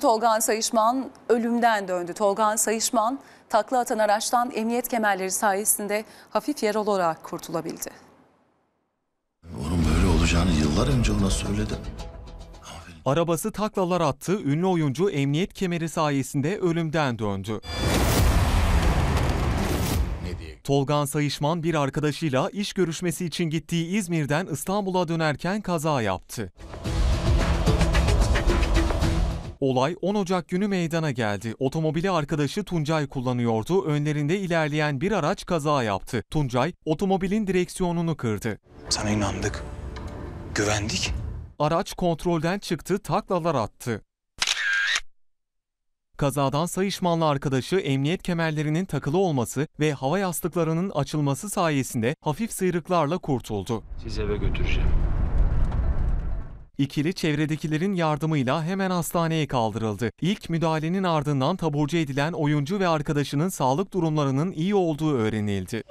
Tolgan Sayışman ölümden döndü. Tolgan Sayışman takla atan araçtan emniyet kemerleri sayesinde hafif yaralı olarak kurtulabildi. Onun böyle olacağını yıllar önce ona söyledim. Arabası taklalar attı, ünlü oyuncu emniyet kemeri sayesinde ölümden döndü. Tolgan Sayışman bir arkadaşıyla iş görüşmesi için gittiği İzmir'den İstanbul'a dönerken kaza yaptı. Olay 10 Ocak günü meydana geldi. Otomobili arkadaşı Tuncay kullanıyordu. Önlerinde ilerleyen bir araç kaza yaptı. Tuncay otomobilin direksiyonunu kırdı. Sana inandık. Güvendik. Araç kontrolden çıktı, taklalar attı. Kazadan Sayışmanlı arkadaşı emniyet kemerlerinin takılı olması ve hava yastıklarının açılması sayesinde hafif sıyrıklarla kurtuldu. Sizi eve götüreceğim. İkili çevredekilerin yardımıyla hemen hastaneye kaldırıldı. İlk müdahalenin ardından taburcu edilen oyuncu ve arkadaşının sağlık durumlarının iyi olduğu öğrenildi.